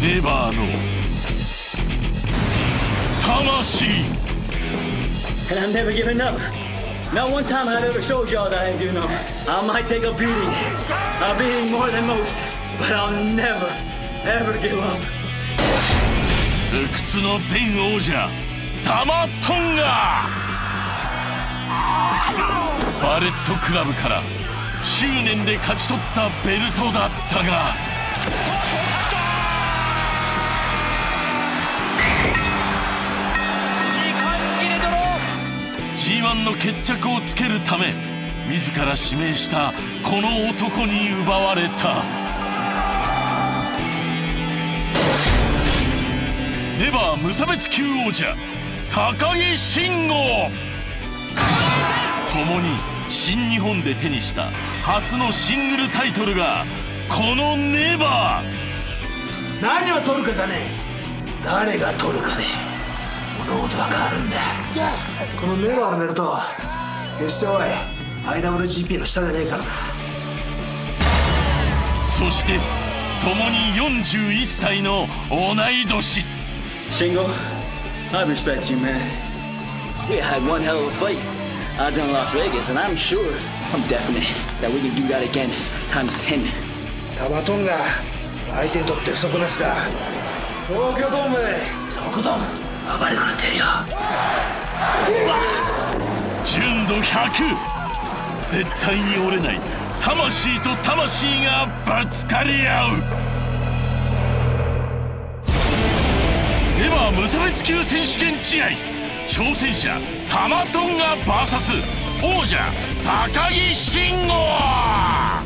ネバーの魂 And I'm never giving up. Not one time I've ever showed y'all that I do know. I might take a beating, a beating more than most, but I'll never, ever give up. 不屈の前王者タマトンガバレットクラブから執念で勝ち取ったベルトだったが G1 の決着をつけるため自ら指名したこの男に奪われた。レバー無差別級王者高木慎吾。共に新日本で手にした初のシングルタイトルがこのネバー。何を取るかじゃねえ。誰が取るかで物事は変わるんだこのネバーのベルト決しておい IWGP の下じゃねえからなそして共に41歳の同い年 Shingo, I respect you, man. We had one hell of a fight there in Las Vegas, and I'm sure, I'm definite that we can do that again, times 10. タマトンが相手にとって不足なしだ東京ドームでとことん暴れ狂ってるよ。純度100絶対に折れない魂と魂がぶつかり合う。レバー無差別級選手権試合。挑戦者タマトンガ VS 王者高木慎吾。